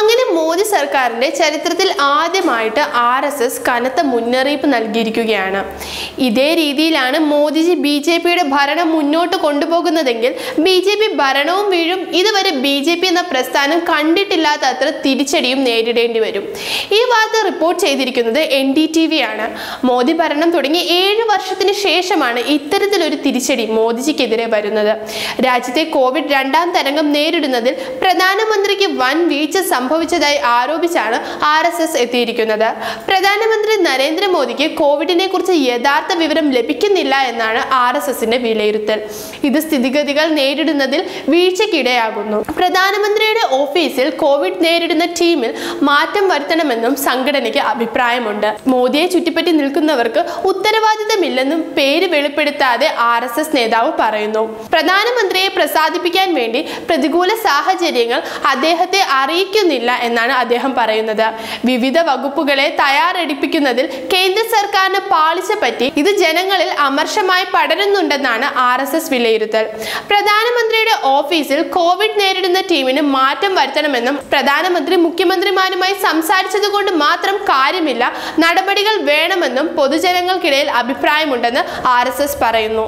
അങ്ങനെ മോദി സർക്കാരിന്റെ ചരിത്രത്തിൽ ആദ്യമായിട്ട് ആർ എസ് എസ് കനത്ത മുന്നറിയിപ്പ് നൽകിയിരിക്കുകയാണ്. ഇതേ രീതിയിലാണ് മോദിജി ബി ജെ പിയുടെ ഭരണം മുന്നോട്ട് കൊണ്ടുപോകുന്നതെങ്കിൽ ബി ജെ പി ഭരണവും വീഴും. ഇതുവരെ ബി ജെ പി എന്ന പ്രസ്ഥാനം കണ്ടിട്ടില്ലാത്ത അത്ര തിരിച്ചടിയും നേരിടേണ്ടി വരും. ഈ വാർത്ത റിപ്പോർട്ട് ചെയ്തിരിക്കുന്നത് എൻ ഡി ടി വി ആണ് മോദി ഭരണം തുടങ്ങി ഏഴ് വർഷത്തിന് ശേഷമാണ് ഇത്തരത്തിലൊരു തിരിച്ചടി മോദിജിക്കെതിരെ വരുന്നത്. രാജ്യത്തെ കോവിഡ് രണ്ടാം തരംഗം നേരിടുന്നതിൽ പ്രധാനമന്ത്രിക്ക് വൻ വീഴ്ച സംഭവിച്ചതായി ആരോപിച്ചാണ് ആർ എസ് എസ് എത്തിയിരിക്കുന്നത്. പ്രധാനമന്ത്രി നരേന്ദ്രമോദിക്ക് കോവിഡിനെ കുറിച്ച് യഥാർത്ഥ വിവരം ലഭിക്കുന്നില്ല എന്നാണ് ആർ എസ് എസിന്റെ വിലയിരുത്തൽ. ഇത് സ്ഥിതിഗതികൾ നേരിടുന്നതിൽ വീഴ്ചയ്ക്കിടയാകുന്നു. പ്രധാനമന്ത്രിയുടെ ഓഫീസിൽ കോവിഡ് നേരിടുന്ന ടീമിൽ മാറ്റം വരുത്തണമെന്നും സംഘടനയ്ക്ക് അഭിപ്രായമുണ്ട്. മോദിയെ ചുറ്റിപ്പറ്റി നിൽക്കുന്നവർക്ക് ഉത്തരവാദിത്തമില്ലെന്നും പേര് വെളിപ്പെടുത്താതെ ആർ എസ് എസ് നേതാവ് പറയുന്നു. പ്രധാനമന്ത്രിയെ പ്രസാദിപ്പിക്കാൻ വേണ്ടി പ്രതികൂല സാഹചര്യങ്ങൾ അദ്ദേഹത്തെ അറിയിക്കുന്നില്ല എന്നാണ് അദ്ദേഹം പറയുന്നത്. വിവിധ വകുപ്പുകളെ തയ്യാറെടുപ്പിക്കുന്നതിൽ കേന്ദ്ര സർക്കാരിന് പാളിച്ച പറ്റി ഇത് ജനങ്ങളിൽ അമർഷമായി പടരുന്നുണ്ടെന്നാണ് ആർ എസ് എസ് വിലയിരുത്തൽ. പ്രധാനമന്ത്രിയുടെ ഓഫീസിൽ കോവിഡ് നേരിടുന്ന ടീമിന് മാറ്റം വരുത്തണമെന്നും പ്രധാനമന്ത്രി മുഖ്യമന്ത്രിമാരുമായി സംസാരിച്ചത് കൊണ്ട് മാത്രം കാര്യമില്ല നടപടികൾ വേണമെന്നും പൊതുജനങ്ങൾക്കിടയിൽ അഭിപ്രായമുണ്ടെന്ന് ആർ പറയുന്നു.